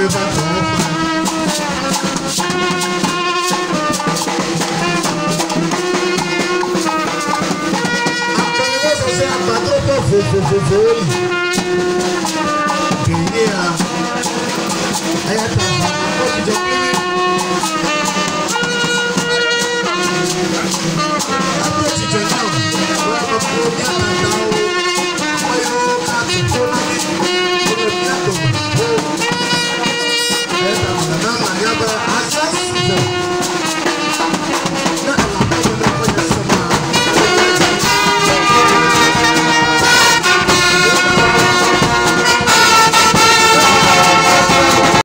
ìyàwó bá tọ̀ ọ́ pa. vou, vou,